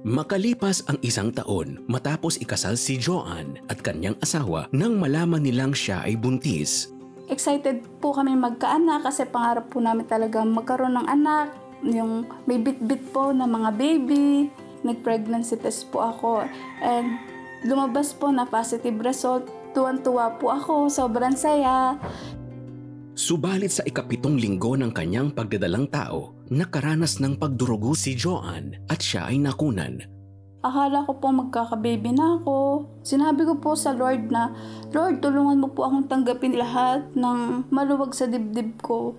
Makalipas ang isang taon matapos ikasal si Joanne at kanyang asawa nang malaman nilang siya ay buntis. Excited po kami magkaanak kasi pangarap po namin talaga magkaroon ng anak. Yung may bit-bit po na mga baby. Nag-pregnancy test po ako. And lumabas po na positive result. Tuwan-tuwa po ako. Sobrang saya. Subalit sa ikapitong linggo ng kanyang pagdadalang tao, nakaranas ng pagdurugo si Joanne at siya ay nakunan. Akala ko po magkakababy na ako. Sinabi ko po sa Lord na, Lord, tulungan mo po akong tanggapin lahat ng maluwag sa dibdib ko.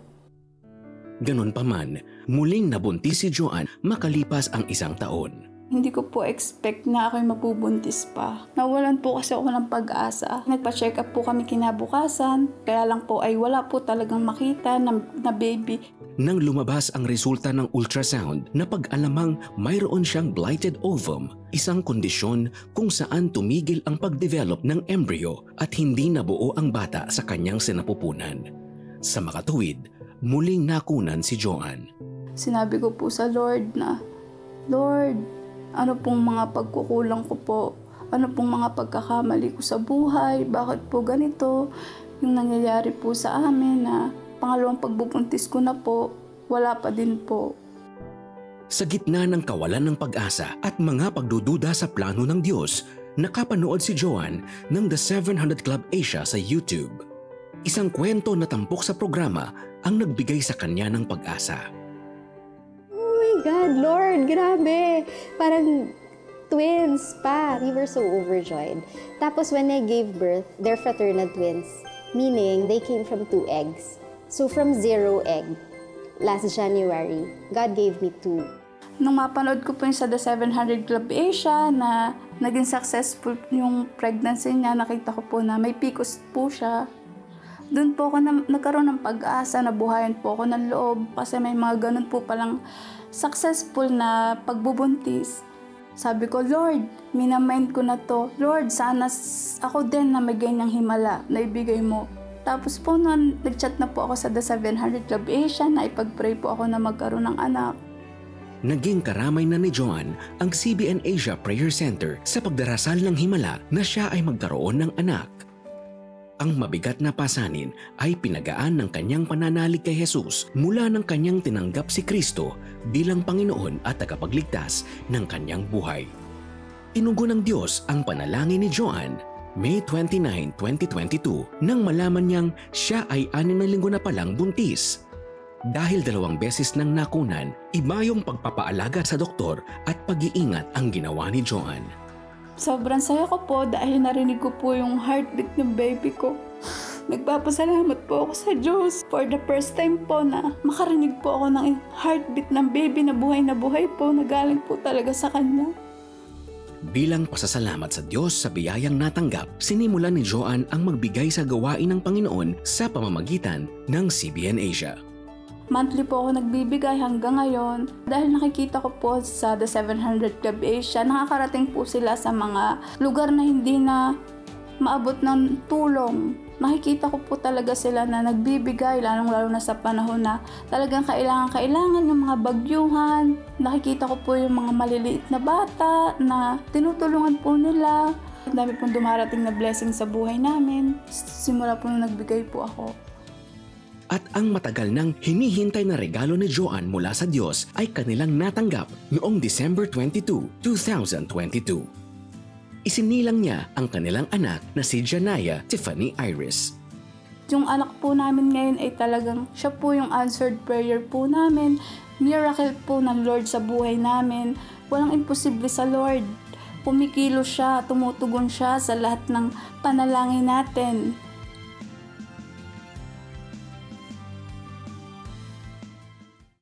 Ganon pa man, muling nabuntis si Joanne makalipas ang isang taon. Hindi ko po expect na ako'y mabubuntis pa. Nawalan po kasi ako ng pag-asa. Nagpa-check up po kami kinabukasan. Kaya lang po ay wala po talagang makita na, na baby. Nang lumabas ang resulta ng ultrasound na pag-alamang mayroon siyang blighted ovum, isang kondisyon kung saan tumigil ang pag-develop ng embryo at hindi nabuo ang bata sa kanyang sinapupunan. Sa makatuwid, muling nakunan si Joanne. Sinabi ko po sa Lord na, Lord, ano pong mga pagkukulang ko po? Ano pong mga pagkakamali ko sa buhay? Bakit po ganito? Yung nangyayari po sa amin na pangalawang pagbubuntis ko na po, wala pa din po. Sa gitna ng kawalan ng pag-asa at mga pagdududa sa plano ng Diyos, nakapanood si Joanne ng The 700 Club Asia sa YouTube. Isang kwento na tampok sa programa ang nagbigay sa kanya ng pag-asa. God, Lord, grabe. Parang twins pa. We were so overjoyed. Tapos when I gave birth, they're fraternal twins. Meaning, they came from two eggs. So from zero egg, last January, God gave me two. Nung mapanood ko po yung sa The 700 Club Asia na naging successful yung pregnancy niya, nakita ko po na may PCOS po siya. Doon po ako na, nagkaroon ng pag-asa na buhayan po ako ng loob kasi may mga ganun po palang successful na pagbubuntis. Sabi ko, Lord, minamind ko na to. Lord, sana ako din na may ganyang himala na ibigay mo. Tapos po noon, nag-chat na po ako sa The 700 Club Asia na ipag-pray po ako na magkaroon ng anak. Naging karamay na ni John ang CBN Asia Prayer Center sa pagdarasal ng himala na siya ay magkaroon ng anak. Ang mabigat na pasanin ay pinagaan ng kanyang pananalig kay Jesus mula ng kanyang tinanggap si Kristo bilang Panginoon at tagapagligtas ng kanyang buhay. Tinugo ng Diyos ang panalangin ni Joan May 29, 2022 nang malaman niyang siya ay anim na linggo na palang buntis. Dahil dalawang beses nang nakunan, iba yung pagpapaalaga sa doktor at pag-iingat ang ginawa ni Joan. Sobrang saya ko po dahil narinig ko po yung heartbeat ng baby ko. Nagpapasalamat po ako sa Diyos for the first time po na makarinig po ako ng heartbeat ng baby na buhay na buhay po na galing po talaga sa Kanya. Bilang pasasalamat sa Diyos sa biyayang natanggap, sinimula ni Joan ang magbigay sa gawain ng Panginoon sa pamamagitan ng CBN Asia. Monthly po ako nagbibigay hanggang ngayon. Dahil nakikita ko po sa The 700 Club Asia, nakakarating po sila sa mga lugar na hindi na maabot ng tulong. Nakikita ko po talaga sila na nagbibigay, lalong-lalo na sa panahon na talagang kailangan-kailangan yung mga bagyuhan. Nakikita ko po yung mga maliliit na bata na tinutulungan po nila. Ang dami pong dumarating na blessing sa buhay namin. Simula po nung nagbigay po ako at ang matagal nang hinihintay na regalo ni Joan mula sa Diyos ay kanilang natanggap noong December 22, 2022. Isinilang niya ang kanilang anak na si Janaya Tiffany Iris. Yung anak po namin ngayon ay talagang siya po yung answered prayer po namin. Miracle po ng Lord sa buhay namin. Walang imposible sa Lord. Pumikilo siya, tumutugon siya sa lahat ng panalangin natin